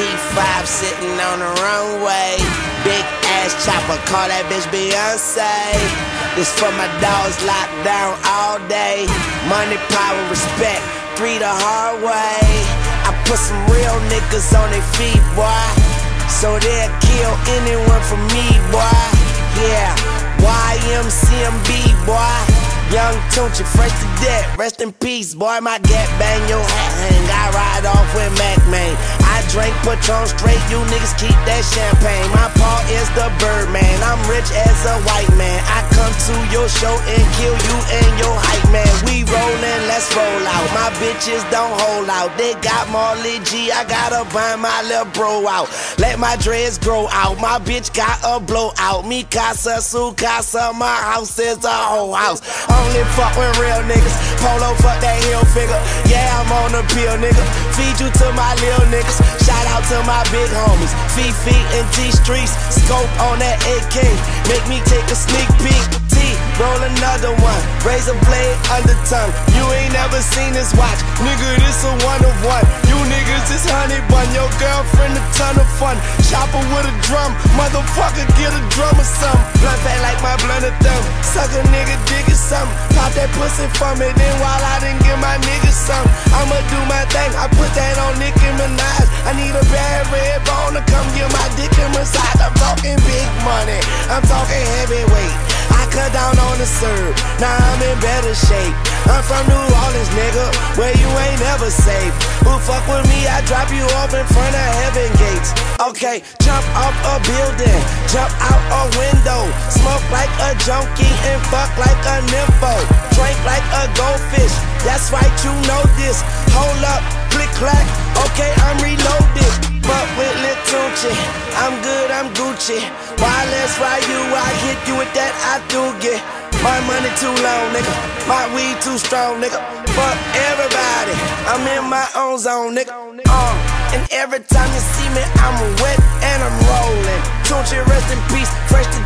G5 sitting on the runway. Big ass chopper, call that bitch Beyonce. This for my dogs locked down all day. Money, power, respect, three the hard way. I put some real niggas on their feet, boy. So they'll kill anyone for me, boy. Yeah, YMCMB, boy. Young Tunechi, fresh to death, rest in peace, boy. My gap bang your hat hang. I ride off with Mack Maine. Drink Patron straight, you niggas keep that champagne. My paw is the Birdman, I'm rich as a white man. I come to your show and kill you and your hype let's roll out. My bitches don't hold out. They got Marley G, I gotta bind my little bro out. Let my dreads grow out. My bitch got a blowout. Me casa, su casa, my house is a whole house. Only fuck with real niggas. Polo fuck that hill figure. Yeah, I'm on the pill, nigga. Feed you to my little niggas. Shout out to my big homies. Fifi and T Streets. Scope on that AK. Make me take a sneak peek. Roll another one. Razor blade under tongue. You ain't never seen this watch. Nigga, this a one of one. You niggas is honey bun. Your girlfriend a ton of fun. Chopper with a drum. Motherfucker, get a drum or something. Blunt fat like my blunt of thumb. Suck a nigga dick or something. Pop that pussy for me. Then while I didn't give my niggas some, down serve. Now I'm in better shape. I'm from New Orleans, nigga, where you ain't never safe. Who fuck with me? I drop you off in front of heaven gates. Okay, jump off a building, jump out a window, smoke like a junkie and fuck like a nympho. Drink like a goldfish. That's right, you know this. Hold up, click clack. Okay, I'm reloaded. But with Lil Tunechi, I'm good, I'm Gucci. Why let's ride you? I hit you with that I do get. My money too long, nigga. My weed too strong, nigga. Fuck everybody. I'm in my own zone, nigga. Uh, and every time you see me, I'm wet and I'm rolling. Tunechi, rest in peace. Fresh to